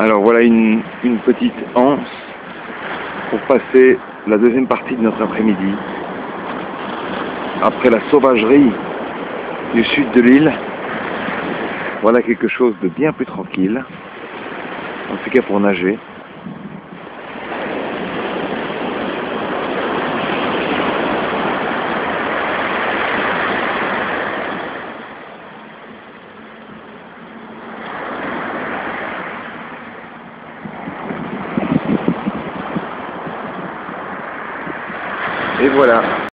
Alors voilà une, petite anse pour passer la deuxième partie de notre après-midi. Après la sauvagerie du sud de l'île, voilà quelque chose de bien plus tranquille, en tout cas pour nager. Et voilà.